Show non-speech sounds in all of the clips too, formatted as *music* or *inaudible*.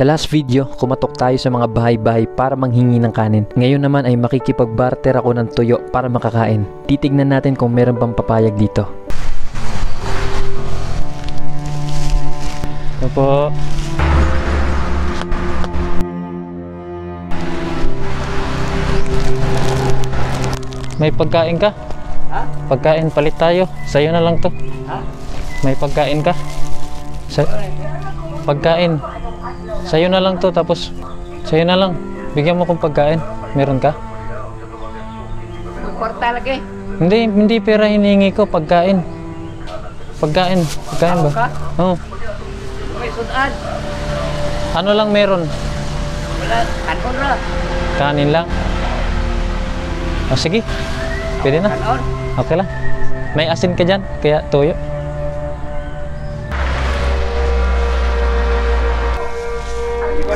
Sa last video, kumatok tayo sa mga bahay-bahay para manghingi ng kanin. Ngayon naman ay makikipag-barter ako ng tuyo para makakain. Titignan natin kung meron bang papayag dito. Ito po. May pagkain ka? Ha? Pagkain, palit tayo. Sa'yo na lang to. Ha? May pagkain ka? Sa pagkain. Sa'yo na lang to, tapos sa'yo na lang. Bigyan mo kong pagkain. Meron ka? Kwarta lagi. Hindi, hindi pera hinihingi ko. Pagkain. Pagkain. Pagkain ba? Ka? Oo. May sudan. Ano lang meron? Wala. Kanon na. Kanin lang. O sige. Pwede na. Kanon. Okay lang. May asin ka dyan, kaya toyo.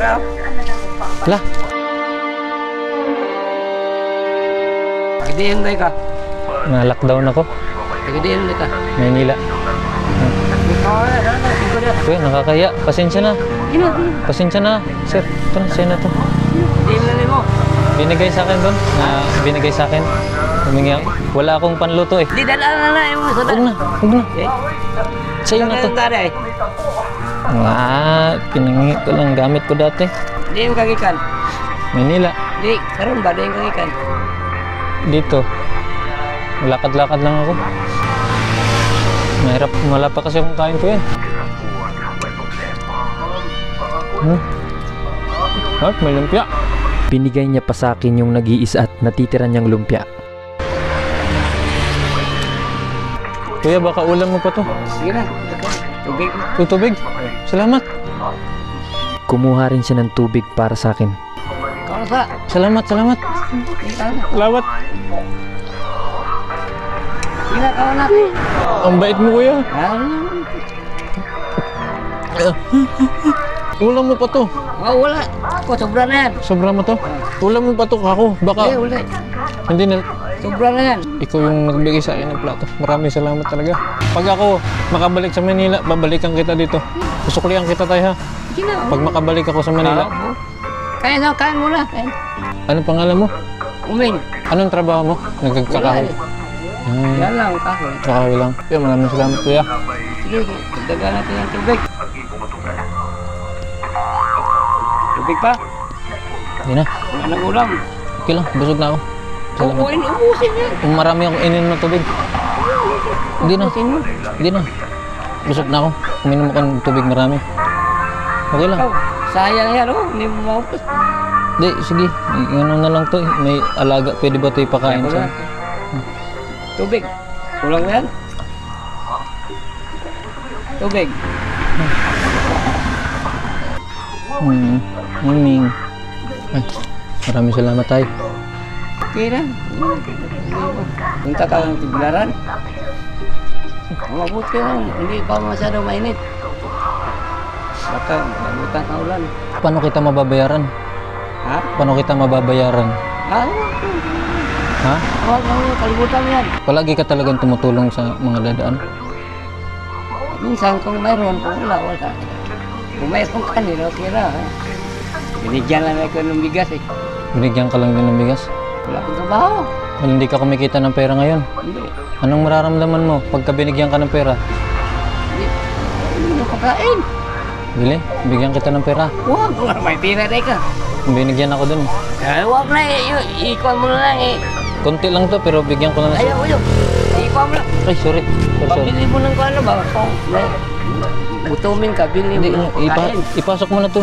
Hindi ko raw. Hala, Pagidiin na ka. na-lockdown ako. Pagidiin na ka. Maynila. Kuya, nakakaya. Pasensya na. Pasensya na. Sir, ito na, sa'yo na. Binigay sa akin doon. Na binigay sa akin. Humingi ako. Wala akong panluto eh. Di dala na na Huwag na, huwag na. Eh. Sa'yo na to. Taray. Ah, pinangingi ko lang gamit ko dati. Di yung kagikan. Maynila. Di. Karoon ba? Di yung kagikan. Dito. Lakad-lakad lang ako. Mahirap, wala pa kasi akong kain ko yan. Hmm? At may lumpia. Binigay niya pa sa akin yung nag-iisa at natitira niyang lumpia. Kuya, baka ulam mo pa to. Sige na. Tubig. Tutubig. Salamat. Kumuha rin siya ng tubig para sa akin. Sa. Salamat, salamat. Salamat. Sige na. Ikaw na. Ang bait mo, kuya. Ulam mo pa to. Oh, wala. Ako, sobra na yan. Sobra mo to. Ulam mo pa to, kako. Hindi, Baka, wala. hindi na, Sobra na yan. Ikaw yung nagbigay sa akin ng plato. Maraming salamat talaga. Pag ako makabalik sa Manila, babalikan kita dito. Susuklihan kita tayo ha. Sige na. Pag makabalik ako sa Manila. Kain na, kain mo na. Kain. Ano pangalan mo? Uming. Anong trabaho mo? Nagkakahoy. eh. Hmm, Yan lang, kahoy. kakahoy lang. Kaya maraming salamat kuya. Sige, dagan natin ang tubig. Tubig pa? Hindi na. Wala ulam. Okay lang. Busog na ako. Ubuin, ubusin niya. Kung marami akong ininom ng tubig. Hindi na. Hindi na. Busog na ako. Uminom ako ng tubig marami. Okay lang. Ikaw, sayang yan, oh. Hindi mo maupos. Hindi, sige. Ano na lang to. eh. May alaga. Pwede ba ito ipakain sa... Tubig. Kulang yan. Tubig. Hmm. Miming. Ay, maraming salamat tayo. Na. Punta ka ng tibularan. Mabuti lang. Hindi pa masyado mainit. Baka mabutan ang ulan. Paano kita mababayaran? Ha? Paano kita mababayaran? Ah, Ha? huwag mo kalimutan mo yan. Palagi ka talagang tumutulong sa mga dadaan. Minsan kung mayroon, kung wala, wala. Kung mayroon ka nila, okay na. Ha? Binigyan lang ako ng bigas eh. Binigyan ka lang din ng bigas. Wala akong trabaho. Well, hindi ka kumikita ng pera ngayon. Hindi. Anong mararamdaman mo pagka binigyan ka ng pera? Hindi. Hindi mo pagkain. Bili, bigyan kita ng pera. Huwag mo may pira na ka. Binigyan ako dun. Ay, huwag na eh. Ikuha mo na lang eh. Konti lang to pero bigyan ko na lang. Ayaw, ayaw. Ikuha mo lang. Ay, sorry. Sorry, sorry. Pabili mo ng kung ano ba? Gutumin ka, bili Hindi, mo. ipa, Kain. ipasok mo na to.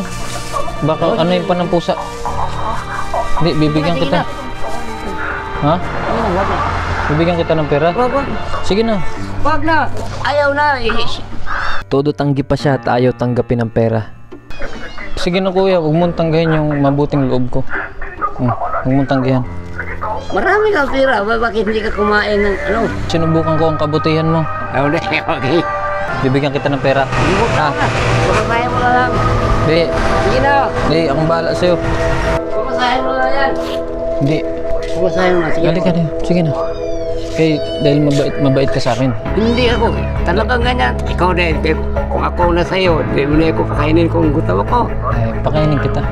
Baka ano yung panampusa. Hindi, bibigyan kita. Ha? Ano, Huwag na. Bibigyan kita ng pera. Huwag, huwag. Sige na. Huwag na. Ayaw na. Todo tanggi pa siya at ayaw tanggapin ng pera. Sige na kuya, huwag mong tanggahin yung mabuting loob ko. Hmm, huwag mong tanggihan. Marami kang pira. Ba, bakit hindi ka kumain ng ano? Sinubukan ko ang kabutihan mo. Ayaw na. *laughs* Okay. Bibigyan kita ng pera. Ha? Kumasahin mo na lang. Hindi, Sige na. hindi, akong bahala sa'yo. Kumasahin mo na yan. Hindi. Mo na. Sige Halika na. Sige na. Kay, dahil mabait, mabait ka sa akin. Hindi ako. Talagang ganyan. Ikaw eh, Kung ako na sa'yo, na ako pakainin kung gusto ko. Ay, pakainin kita.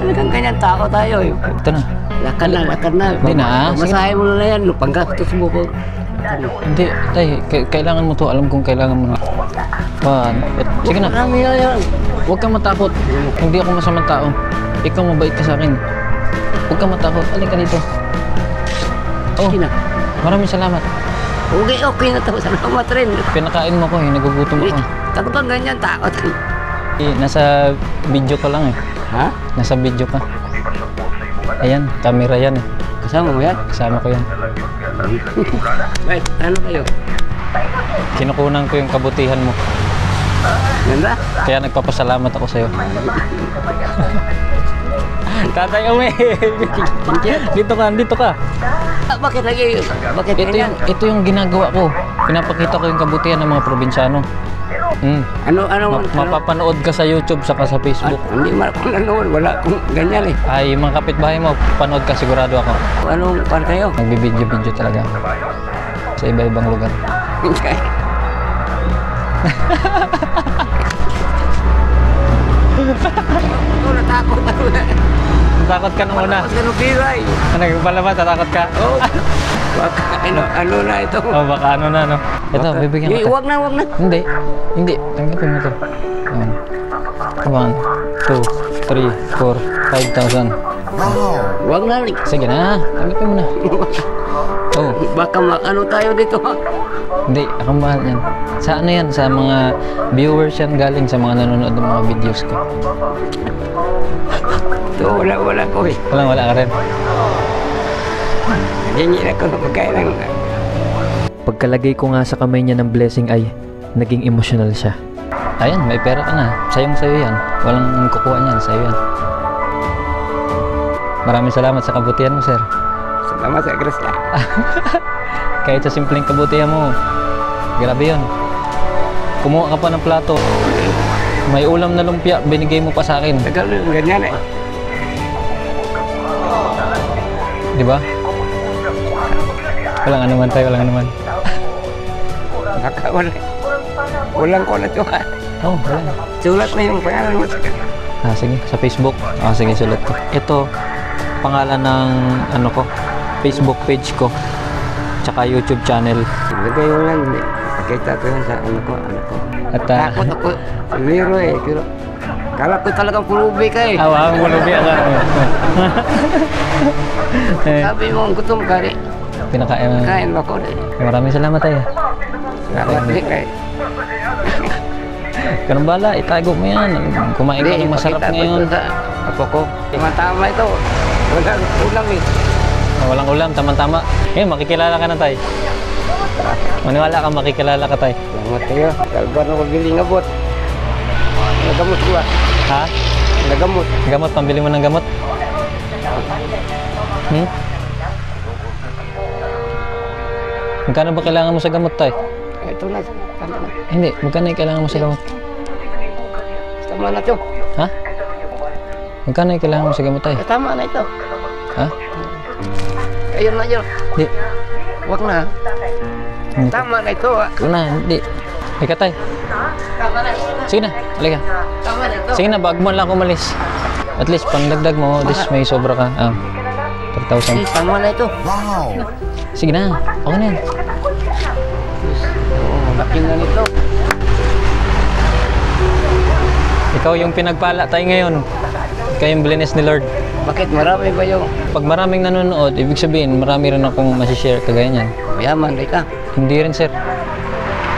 Talagang ganyan tao tayo eh. Ito na. Lakad na, lakad na. Hindi na, ah. Sige. Masahe mo na yan. no, Panggastos mo ko. Hindi, tay, k- kailangan mo to. Alam kong kailangan mo na. One. Et, sige na. Marami na yan. Huwag kang matakot. Hindi ako masamang tao. Ikaw mabait ka sa akin. Huwag kang matakot. Alin ka dito. Oh, Sige na. maraming salamat. Okay, okay na to. Salamat rin. Pinakain mo ko eh. Nagugutom ako. Talagang ganyan tao. Eh, nasa video ka lang eh. Ha? Nasa video ka. Ayan, camera yan eh. Kasama mo yan? Kasama ko yan. *laughs* Wait, ano kayo? Kinukunan ko yung kabutihan mo. Ganda? Kaya nagpapasalamat ako sa'yo. *laughs* Tatay Ome! dito ka, dito ka. Ah, bakit lagi? Bakit Ito yung, ito yung ginagawa ko. Pinapakita ko yung kabutihan ng mga probinsyano. Mm. Ano, ano, Ma- ano? mapapanood ka sa YouTube saka sa Ah, Facebook. hindi man ako nanood. Wala akong ganyan eh. Ay, mga kapitbahay mo, panood ka sigurado ako. Anong pan kayo? Nagbibideo-video talaga. Sa iba-ibang lugar. *laughs* *laughs* Ako natakot ako. Takot ka nung una. Tapos ganun biray. Ano, pala ba? Tatakot ka? Oh. Baka ano, ano na ito? Oh, baka ano na, no? Ito, bibigyan Eh, kita. Huwag na, huwag na. Hindi. Hindi. Tanggapin mo to. Ayan. One, two, three, four, five thousand. Huwag na. Sige na. Tanggapin mo na. *laughs* Oh, Baka ano tayo dito ha? hindi. Akong mahal yan. Sa ano yan? Sa mga viewers yan galing sa mga nanonood ng mga videos ko. Ito, wala, wala ko eh. Walang wala ka rin. Ganyan ako ng pagkain lang. Pagkalagay ko nga sa kamay niya ng blessing ay naging emotional siya. Ayan, may pera ka na. Sayong sayo yan. Walang kukuha niyan. Sayo yan. Maraming salamat sa kabutihan mo, sir. Salamat sa Krista. *laughs* Kahit sa simpleng kabutihan mo, grabe yun. Kumuha ka pa ng plato. May ulam na lumpia, binigay mo pa sa akin. Yung ganyan eh. Di ba? Walang anuman tayo, walang anuman. Baka wala. Walang ito ha. Oh, wala. Sulat na yung pangalan mo. Ah, sige, sa Facebook. Ah, sige, sulat ko. Ito, pangalan ng ano ko, Facebook page ko. Tsaka YouTube channel. Lagay mo lang. Pakita ko yun sa ano ko, ano ko. At ah, Takot ako. Liro eh. Pero, kala ko talagang pulubi ka eh. awang mulubi ang *laughs* eh, Sabi mo, gutom ka rin. pinakain. Kain mo ko rin. Maraming salamat tayo. Salamat din kay. Ganun bala, itago mo yan. Kumain ka ng masarap ngayon. apo ko. Tama-tama ito. Walang ulam eh. Walang ulam, tama-tama. Ngayon, makikilala ka na tayo. Maniwala ka, makikilala ka tayo. Salamat kayo. Kalban ako bili ng abot. Nagamot ko ah. Ha? Nagamot. Gamot, pambili mo ng gamot? Hmm? Magkano ba kailangan mo sa gamot, tay? Ito na. Hindi, magkano yung kailangan mo sa gamot? Tama na ito. Ha? Magkano yung kailangan mo sa gamot, tay? Eh, Tama na ito. Ha? Ayun na yun. Hindi. Huwag na. Hindi. Tama na ito ah. Wala na, hindi. Halika, tay. Tama na. Sige na, halika. Tama na ito. Sige na, bag mo lang umalis. At least, pangdagdag mo, at least may sobra ka. Ah, 3,000. Eh, tama na ito. Sige na, okay na yan. Oh, laki na nito. Ikaw yung pinagpala tayo ngayon. Ikaw yung blinis ni Lord. Bakit marami ba yung Pag maraming nanonood, ibig sabihin, marami rin akong masishare kagaya niyan. mayaman rin ka? Hindi rin, sir.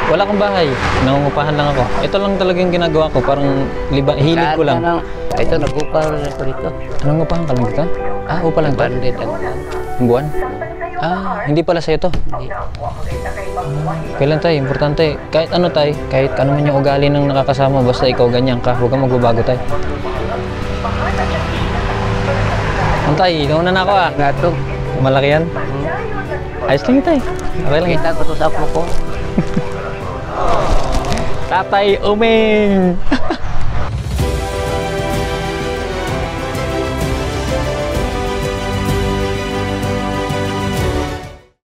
Wala akong bahay. Nangungupahan lang ako. Ito lang talaga yung ginagawa ko. Parang liba, hilig ko lang. Lahat na ng- Ito, nag-upar na ako dito. Nangungupahan ka lang dito? Ah, upa lang to. Bandit ang Ang buwan? Ah, hindi pala sa'yo to. hindi. Kailan tayo? Importante. Kahit ano tayo, kahit ano man yung ugali ng nakakasama, basta ikaw ganyan ka, huwag kang magbabago tayo. Antay, nauna na ako ah. Nga ito. Malaki yan. Ayos lang yun tayo. Okay lang yun. Kita ko to sa apo ko. *laughs* Tatay Uming!